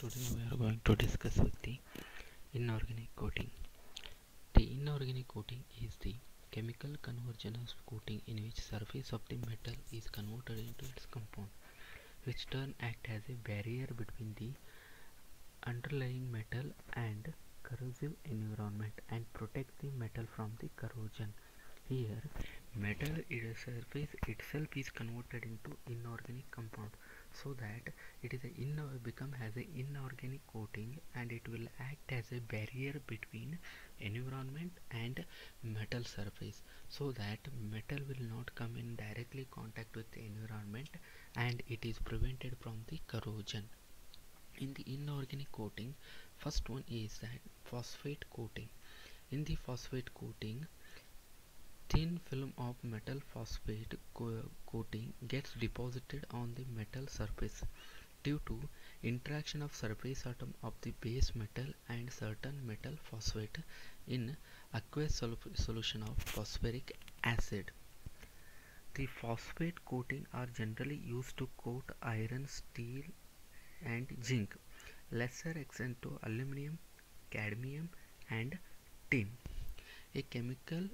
Today we are going to discuss with the inorganic coating. The inorganic coating is the chemical conversion of coating in which surface of the metal is converted into its compound, which turn act as a barrier between the underlying metal and corrosive environment and protect the metal from the corrosion. Here, metal is surface itself is converted into inorganic compound so that it is in become as a inorganic coating and it will act as a barrier between environment and metal surface so that metal will not come in directly contact with the environment and it is prevented from the corrosion. In the inorganic coating first one is that phosphate coating. In the phosphate coating thin film of metal phosphate co coating gets deposited on the metal surface due to interaction of surface atom of the base metal and certain metal phosphate in aqueous sol solution of phosphoric acid. The phosphate coating are generally used to coat iron, steel and zinc, lesser extent to aluminum, cadmium and tin. A chemical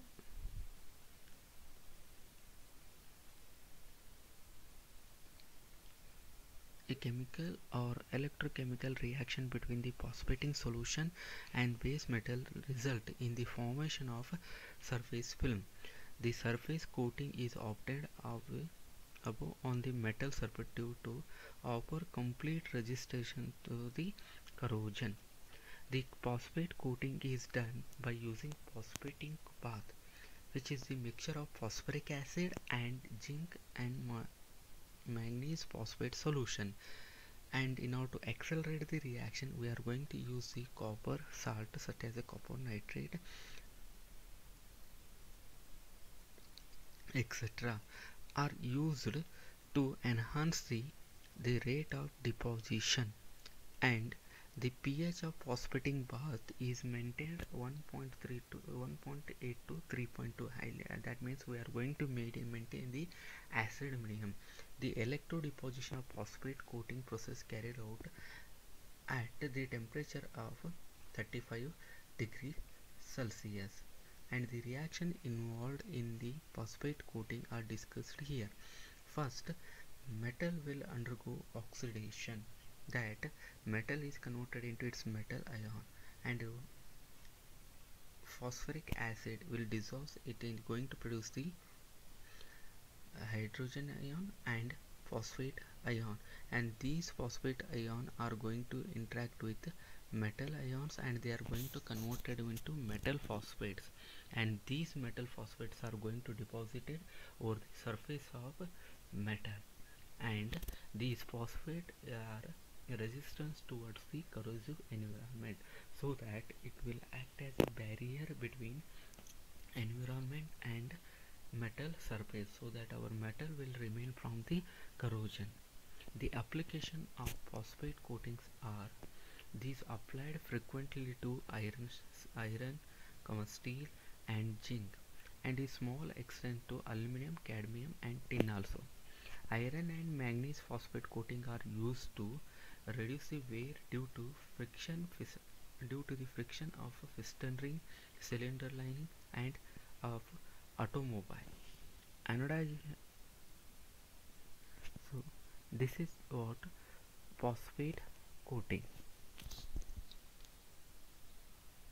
chemical or electrochemical reaction between the phosphating solution and base metal result in the formation of surface film. The surface coating is obtained above on the metal surface due to offer complete resistance to the corrosion. The phosphate coating is done by using phosphating bath which is the mixture of phosphoric acid and zinc and manganese phosphate solution. And in order to accelerate the reaction we are going to use the copper salt such as a copper nitrate etc are used to enhance the the rate of deposition. And the pH of phosphating bath is maintained 1.3 to 1.8 to 3.2 highly that means we are going to maintain the acid medium the electrodeposition of phosphate coating process carried out at the temperature of 35 degree Celsius and the reaction involved in the phosphate coating are discussed here. First, metal will undergo oxidation that metal is converted into its metal ion and phosphoric acid will dissolve it is going to produce the hydrogen ion and phosphate ion. And these phosphate ion are going to interact with metal ions and they are going to convert it into metal phosphates. And these metal phosphates are going to deposited over the surface of metal. And these phosphate are resistance towards the corrosive environment so that it will act as a barrier between environment and metal surface so that our metal will remain from the corrosion. The application of phosphate coatings are these applied frequently to iron, iron, steel and zinc and a small extent to aluminum, cadmium and tin also. Iron and manganese phosphate coating are used to reduce the wear due to friction due to the friction of piston ring, cylinder lining and of automobile. Anodization so this is what phosphate coating